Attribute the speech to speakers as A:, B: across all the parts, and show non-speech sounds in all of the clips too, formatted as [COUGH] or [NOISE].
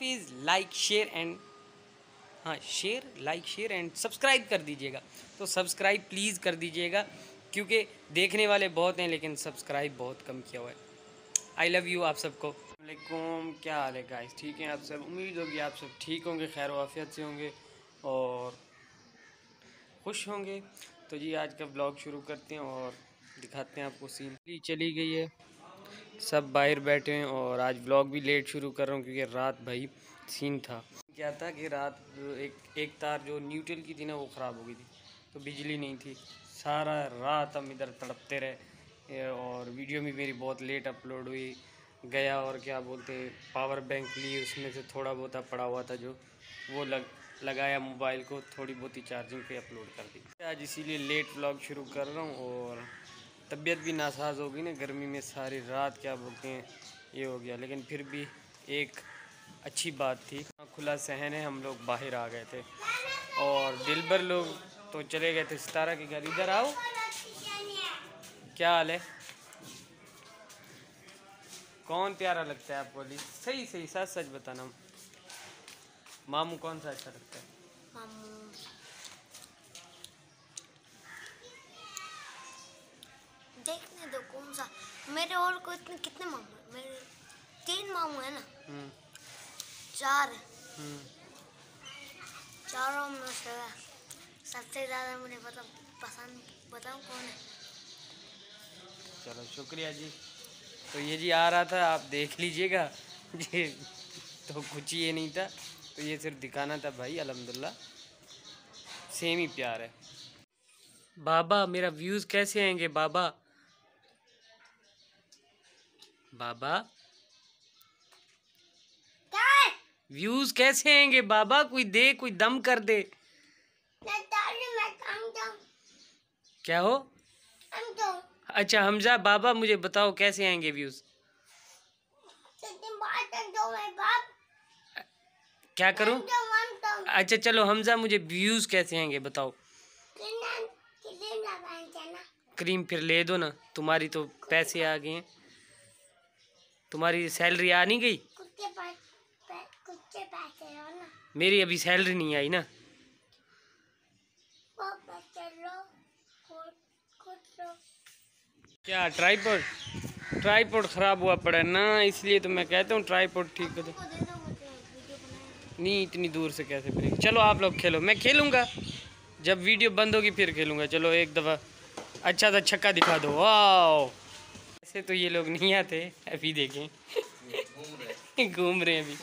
A: हाफिज़ like share and हाँ share like share and subscribe कर दीजिएगा। तो सब्सक्राइब प्लीज़ कर दीजिएगा, क्योंकि देखने वाले बहुत हैं, लेकिन सब्सक्राइब बहुत कम किया हुआ है। आई लव यू आप सबको। वालेकुम क्या हाल है गाइस ठीक हैं आप सब? उम्मीद होगी आप सब ठीक होंगे, खैर वाफियत से होंगे, और खुश होंगे। तो जी, आज का ब्लॉग शुरू करते हैं और दिखाते हैं आपको सीन चली गई है। सब बाहर बैठे हैं और आज ब्लॉग भी लेट शुरू कर रहा हूँ क्योंकि रात भाई सीन था। क्या था कि रात एक एक तार जो न्यूट्रल की थी ना, वो ख़राब हो गई थी। तो बिजली नहीं थी। सारा रात हम इधर तड़पते रहे। और वीडियो भी मेरी बहुत लेट अपलोड हुई। गया और क्या बोलते पावर बैंक ली, उसमें से थोड़ा बहुत पड़ा हुआ था जो, वो लग, लगाया मोबाइल को, थोड़ी बहुत ही चार्जिंग पे अपलोड कर दी। आज इसीलिए लेट व्लॉग शुरू कर रहा हूँ और तबीयत भी नासाज होगी ना गर्मी में सारी रात क्या बोलते हैं, ये हो गया। लेकिन फिर भी एक अच्छी बात थी। खुला सहन है, हम लोग बाहर आ गए थे। और दिल भर लोग तो चले गए थे सितारा के घर इधर आओ। क्या हाल है? कौन प्यारा लगता है आपको अली? सही सही, सच सच बताना। मामू कौन सा अच्छा लगता है?
B: देखने दो कौन सा। मेरे और को इतने कितने मामू हैं? मेरे तीन मामू है ना।
A: हम्म,
B: चार
A: हम्म।
B: चारों में से सबसे ज़्यादा मुझे पता पसंद बताऊँ कौन है।
A: चलो शुक्रिया जी। तो ये जी आ रहा था आप देख लीजिएगा। [LAUGHS] ये तो कुछ ये नहीं था। तो ये सिर्फ़ दिखाना था भाई अलहमदिल्ला। सेम ही प्यार है। बाबा मेरा व्यूज़ कैसे आएँगे बाबा? बाबा? व्यूज़ कैसे आएँगे बाबा? कोई दे कोई दम कर दे।
B: मैं मैं
A: क्या हो?
B: हम
A: अच्छा हमजा बाबा मुझे बताओ कैसे आएँगे व्यूज़ क्या करूँ? अच्छा चलो हमजा मुझे व्यूज़ कैसे आएँगे बताओ। क्रीम फिर ले दो ना तुम्हारी तो पैसे आ गए हैं। तुम्हारी सैलरी आ नहीं गई? मेरी अभी सैलरी नहीं आई ना। क्या ट्राईपोर्ड ट्राईपोर्ड ख़राब हुआ पड़ा है ना इसलिए तो मैं कहता हूँ ट्राईपोर्ड ठीक कर दो
B: बनाए
A: नहीं इतनी दूर से कैसे फिर चलो आप लोग खेलो मैं खेलूँगा। जब वीडियो बंद होगी फिर खेलूँगा। चलो एक दफ़ा अच्छा सा छक्का दिखा दो। वाह ऐसे तो ये लोग नहीं आते, अभी देखें। घूम रहे हैं अभी।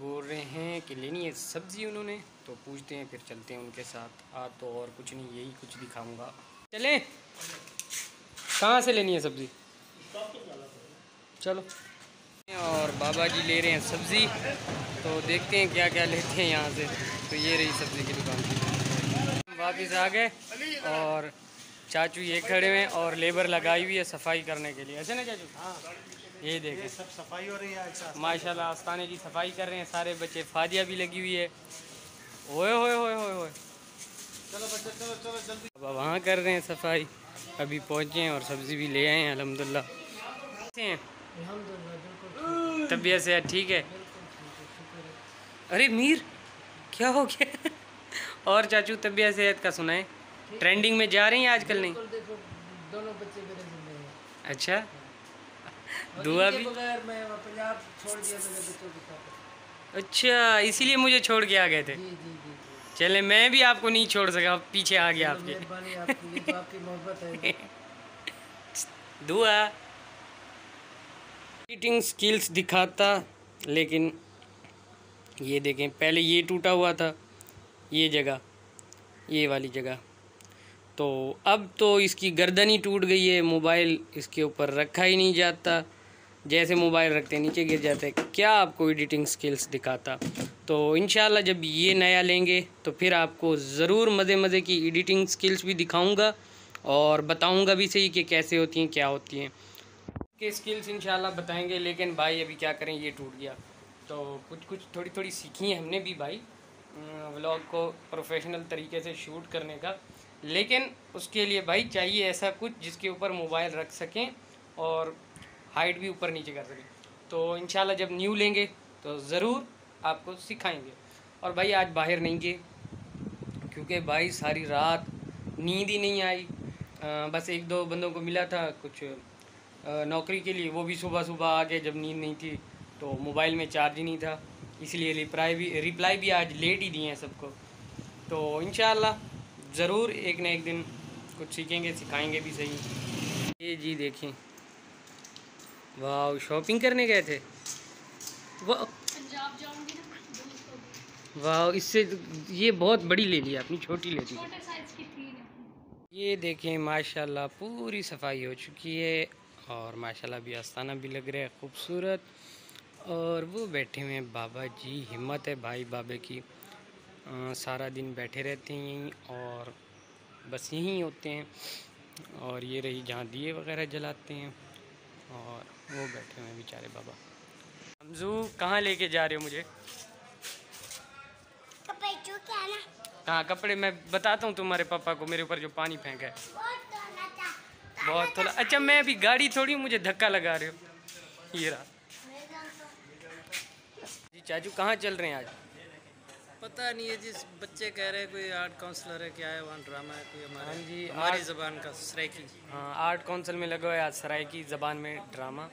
A: बोल रहे हैं कि लेनी है सब्ज़ी उन्होंने तो पूछते हैं, फिर चलते हैं उनके साथ। आज तो और कुछ नहीं, यही कुछ दिखाऊँगा। चलें। कहाँ से लेनी है सब्ज़ी? चलो। और बाबा जी ले रहे हैं सब्ज़ी तो देखते हैं क्या क्या लेते हैं यहाँ से। तो ये रही सब्ज़ी की दुकान। वापस आ गए, और चाचू ये खड़े हुए हैं और लेबर लगाई हुई है सफ़ाई करने के लिए। ऐसे ना चाचू? हाँ। ये देखें।
C: सब सफ़ाई हो रही है
A: माशाल्लाह आस्ताने की सफ़ाई कर रहे हैं सारे बच्चे। फादिया भी लगी हुई है। ओए होए होए होए होए
C: चलो बच्चे चलो चलो जल्दी।
A: अब वहाँ कर रहे हैं सफ़ाई। अभी पहुँचे हैं और सब्ज़ी भी ले आए हैं अलहमदिल्ला। तबीयत से ठीक है। अरे मीर क्या हो गया? और चाचू तबीयत सेहत का सुनाए। ट्रेंडिंग में जा रही हैं आजकल नहीं?
D: दोनों बच्चे मेरे ज़िंदगी में
A: अच्छा। दुआ भी
D: बगैर मैं पंजाब छोड़ दिया बच्चों के साथ।
A: अच्छा इसीलिए मुझे छोड़ के आ गए थे।
D: जी जी जी जी।
A: चले मैं भी आपको नहीं छोड़ सका पीछे आ गया आपके।
D: तो आपकी मोहब्बत है। [LAUGHS]
A: दुआ। एडिटिंग स्किल्स दिखाता लेकिन ये देखें पहले ये टूटा हुआ था ये जगह ये वाली जगह। तो अब तो इसकी गर्दन ही टूट गई है, मोबाइल इसके ऊपर रखा ही नहीं जाता। जैसे मोबाइल रखते, नीचे गिर जाते, क्या आपको एडिटिंग स्किल्स दिखाता? तो इन जब ये नया लेंगे तो फिर आपको ज़रूर मज़े मज़े की एडिटिंग स्किल्स भी दिखाऊँगा और बताऊँगा भी सही कि कैसे होती हैं, क्या होती हैं। के स्किल्स इंशाल्लाह बताएँगे, लेकिन भाई अभी क्या करें, ये टूट गया। तो कुछ कुछ थोड़ी थोड़ी सीखी है हमने भी भाई व्लॉग को प्रोफेशनल तरीके से शूट करने का। लेकिन उसके लिए भाई चाहिए ऐसा कुछ जिसके ऊपर मोबाइल रख सकें और हाइट भी ऊपर नीचे कर सकें। तो इंशाल्लाह जब न्यू लेंगे तो ज़रूर आपको सिखाएँगे। और भाई आज बाहर नहीं गए क्योंकि भाई सारी रात नींद ही नहीं आई। अ, बस एक दो बंदों को मिला था कुछ अ, नौकरी के लिए वो भी सुबह सुबह आ गए जब नींद नहीं थी तो मोबाइल में चार्ज ही नहीं था। इसलिए रिप्लाई भी रिप्लाई भी आज लेट ही दिए हैं सबको। तो इन ज़रूर एक ना एक दिन कुछ सीखेंगे सिखाएँगे भी सही। ये जी देखें वाह शॉपिंग करने गए थे? वाह इससे ये बहुत बड़ी ले ली आपने छोटी ले ली। ये देखें माशाल्लाह पूरी सफ़ाई हो चुकी है और माशाल्लाह भी आस्थाना भी लग रहा है खूबसूरत। और वो बैठे हुए हैं बाबा जी हिम्मत है भाई बाबे की। सारा दिन बैठे रहते हैं यहीं और बस यहीं होते हैं और ये रही जहाँ दिए वगैरह जलाते हैं और वो बैठे हुए हैं बेचारे बाबा। हमजू कहाँ लेके जा रहे हो मुझे?
B: कपड़े
A: कहाँ कपड़े? मैं बताता हूँ तुम्हारे पापा को मेरे ऊपर जो पानी फेंका है।
B: बहुत
A: बहुत थोड़ा अच्छा मैं अभी गाड़ी थोड़ी मुझे धक्का लगा रहे हो। ये रहा। जी चाचू कहाँ चल रहे हैं आज?
D: पता नहीं है जिस बच्चे कह रहे हैं कोई आर्ट काउंसलर है क्या है वहाँ ड्रामा है कोई हमारे
A: हाँ जी,
D: हमारी जबान का सराइकी।
A: हाँ आर्ट काउंसिल में लगा हुआ है आज सराइकी ज़बान में ड्रामा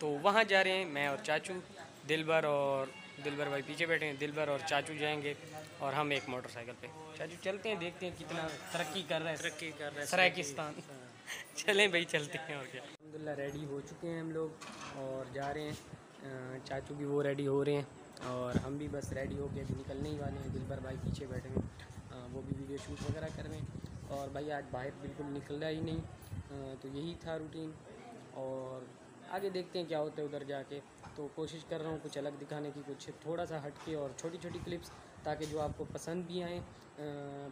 A: तो वहाँ जा रहे हैं मैं और चाचू दिलबर और दिलबर भाई पीछे बैठे हैं दिलबर और चाचू जाएँगे और हम एक मोटरसाइकिल पे। चाचू चलते हैं देखते हैं कितना तरक्की कर रहे हैं।
D: तरक्की कर रहे हैं
A: सरायकिस्तान चलें भाई चलते हैं और क्या। अलहमदिल्ला रेडी हो चुके हैं हम लोग और जा रहे हैं। चाचू भी वो रेडी हो रहे हैं। और हम भी बस रेडी हो अभी निकलने ही वाले हैं दिलबर भाई पीछे बैठे हैं। वो भी वीडियो शूट वगैरह कर रहे हैं। और भाई आज बाहर बिल्कुल निकला ही नहीं। तो यही था रूटीन और आगे देखते हैं क्या होता है उधर जाके। तो कोशिश कर रहा हूँ कुछ अलग दिखाने की, कुछ थोड़ा सा हटके और छोटी छोटी क्लिप्स ताकि जो आपको पसंद भी आए।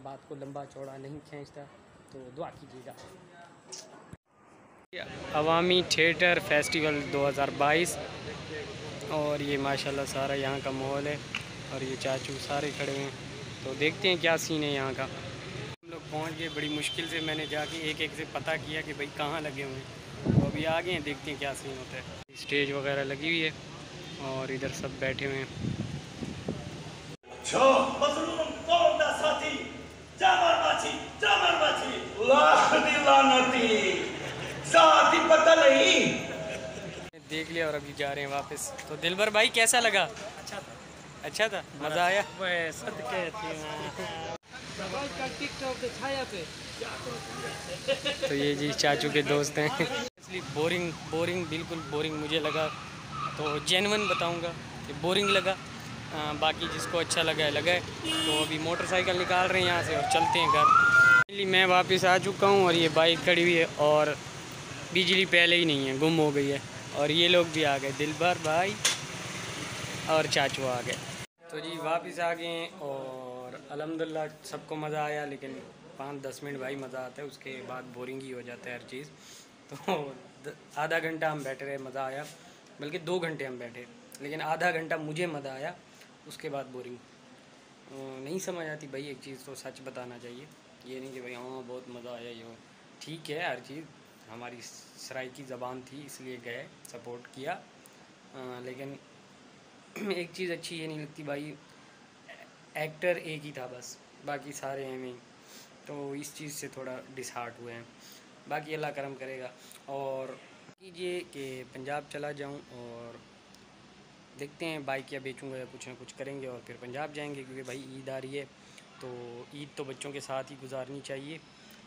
A: बात को लंबा चौड़ा नहीं खींचता। तो दुआ कीजिएगा। अवामी थिएटर फेस्टिवल 2022 और ये माशाल्लाह सारा यहाँ का माहौल है और ये चाचू सारे खड़े हैं। तो देखते हैं क्या सीन है यहाँ का। हम लोग पहुँच गए, बड़ी मुश्किल से मैंने जाके एक एक से पता किया कि भाई कहाँ लगे हुए हैं। तो अभी आ गए हैं, देखते हैं क्या सीन होता है। स्टेज वगैरह लगी हुई है और इधर सब बैठे हुए हैं। देख लिया और अभी जा रहे हैं वापस। तो दिलबर भाई कैसा लगा? अच्छा था। अच्छा था? मज़ा आया?
D: के
A: तो ये जी चाचू के दोस्त हैं। इसलिए बोरिंग बोरिंग बिल्कुल बोरिंग मुझे लगा। तो जेनवन बताऊँगा कि बोरिंग लगा। आ, बाकी जिसको अच्छा लगा है लगा है। तो अभी मोटरसाइकिल निकाल रहे हैं यहाँ से और चलते हैं घर। मैं वापस आ चुका हूँ और ये बाइक खड़ी हुई है और बिजली पहले ही नहीं है गुम हो गई है। और ये लोग भी आ गए, दिलबर भाई और चाचू आ गए। तो जी, वापस आ गए और अलहमदिल्ला सबको मज़ा आया, लेकिन पाँच दस मिनट भाई मज़ा आता है, उसके बाद बोरिंग ही हो जाता है हर चीज़। तो आधा घंटा हम बैठे रहे, मज़ा आया। बल्कि दो घंटे हम बैठे, लेकिन आधा घंटा मुझे मज़ा आया, उसके बाद बोरिंग। नहीं समझ आती भाई, एक चीज़ तो सच बताना चाहिए। ये नहीं कि भाई हाँ बहुत मज़ा आया, ये। ठीक है, हर चीज़। हमारी सराय की ज़बान थी इसलिए गए सपोर्ट किया। अ, लेकिन [CLEARS THROAT] एक चीज़ अच्छी ये नहीं लगती भाई एक्टर एक ही था बस बाकी सारे हैं में तो इस चीज़ से थोड़ा डिसहार्ट हुए हैं। बाकी अल्लाह करम करेगा। और कीजिए कि पंजाब चला जाऊँ और देखते हैं बाइक या बेचूँगा या कुछ ना कुछ करेंगे और फिर पंजाब जाएँगे क्योंकि भाई ईद आ रही है तो ईद तो बच्चों के साथ ही गुजारनी चाहिए।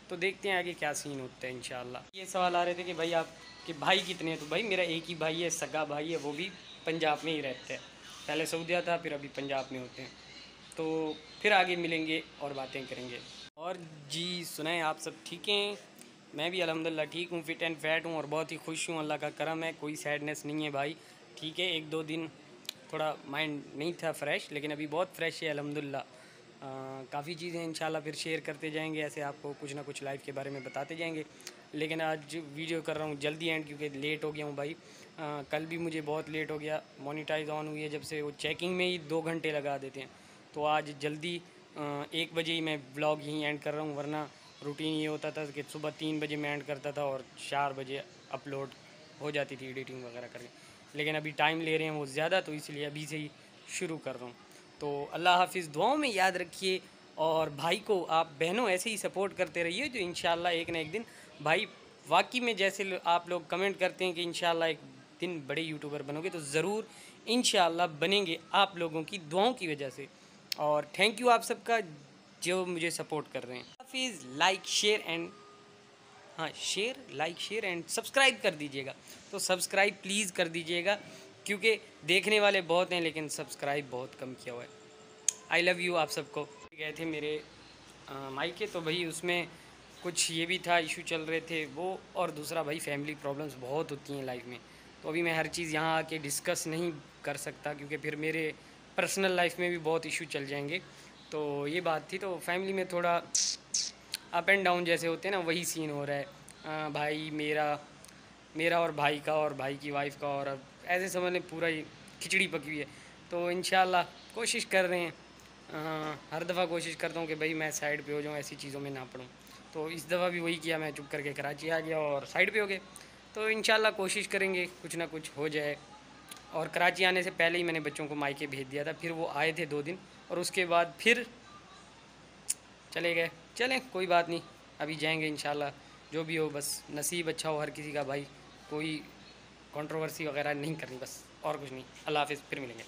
A: तो देखते हैं आगे क्या सीन होता है, इंशाल्लाह। ये सवाल आ रहे थे कि भाई आप, के भाई कितने हैं? तो भाई मेरा एक ही भाई है, सगा भाई है, वो भी पंजाब में ही रहते हैं। पहले सऊदिया था, फिर अभी पंजाब में होते हैं। तो फिर आगे मिलेंगे और बातें करेंगे। और जी, सुनाएँ, आप सब ठीक हैं? मैं भी अलहमदिल्ला ठीक हूँ फिट एंड फैट हूँ और बहुत ही खुश हूँ, अल्लाह का करम है, कोई सैडनेस नहीं है भाई। ठीक है, एक दो दिन थोड़ा माइंड नहीं था फ्रेश लेकिन अभी बहुत फ्रेश है, अल्हम्दुलिल्लाह। काफ़ी चीज़ें इंशाल्लाह फिर शेयर करते जाएँगे ऐसे आपको कुछ ना कुछ लाइफ के बारे में बताते जाएँगे। लेकिन आज वीडियो कर रहा हूँ जल्दी एंड क्योंकि लेट हो गया हूँ भाई। अ, कल भी मुझे बहुत लेट हो गया। मोनिटाइज ऑन हुई है जब से वो चेकिंग में ही दो घंटे लगा देते हैं। तो आज जल्दी अ, एक बजे ही मैं ब्लॉग यहीं एंड कर रहा हूँ वरना रूटीन ये होता था कि सुबह तीन बजे मैं एंड करता था और चार बजे अपलोड हो जाती थी एडिटिंग वगैरह करके। लेकिन अभी टाइम ले रहे हैं वो ज़्यादा तो इसलिए अभी से ही शुरू कर रहा हूँ। तो अल्लाह हाफिज़ दुआओं में याद रखिए और भाई को आप बहनों ऐसे ही सपोर्ट करते रहिए जो इन एक ना एक दिन भाई वाकई में जैसे आप लोग कमेंट करते हैं कि इन एक दिन बड़े यूट्यूबर बनोगे तो ज़रूर इन बनेंगे आप लोगों की दुआओं की वजह से। और थैंक यू आप सबका जो मुझे सपोर्ट कर रहे हैं। हाफिज़ लाइक शेयर एंड हाँ share like share and subscribe कर दीजिएगा। तो सब्सक्राइब प्लीज़ कर दीजिएगा। क्योंकि देखने वाले बहुत हैं लेकिन सब्सक्राइब बहुत कम किया हुआ है। आई लव यू आप सबको। गए थे मेरे अ, मायके तो भाई उसमें कुछ ये भी था इशू चल रहे थे वो और दूसरा भाई फैमिली प्रॉब्लम्स बहुत होती हैं लाइफ में। तो अभी मैं हर चीज़ यहाँ आके डिस्कस नहीं कर सकता क्योंकि फिर मेरे पर्सनल लाइफ में भी बहुत इशू चल जाएँगे। तो ये बात थी तो फैमिली में थोड़ा अप एंड डाउन जैसे होते हैं ना वही सीन हो रहा है। अ, भाई मेरा मेरा और भाई का और भाई की वाइफ का और अब ऐसे समझ लें पूरा ही खिचड़ी पकी हुई है। तो इन कोशिश कर रहे हैं। अ, हर दफ़ा कोशिश करता हूँ कि भाई मैं साइड पे हो जाऊँ ऐसी चीज़ों में ना पढ़ूँ तो इस दफ़ा भी वही किया मैं चुप करके कराची आ गया और साइड पे हो गए। तो इन कोशिश करेंगे कुछ ना कुछ हो जाए। और कराची आने से पहले ही मैंने बच्चों को मायके भेज दिया था फिर वो आए थे दो दिन और उसके बाद फिर चले गए। चलें कोई बात नहीं अभी जाएँगे इन जो भी हो बस नसीब अच्छा हो हर किसी का भाई कोई कंट्रोवर्सी वगैरह नहीं करनी बस और कुछ नहीं। अल्लाह हाफिज़ फिर मिलेंगे।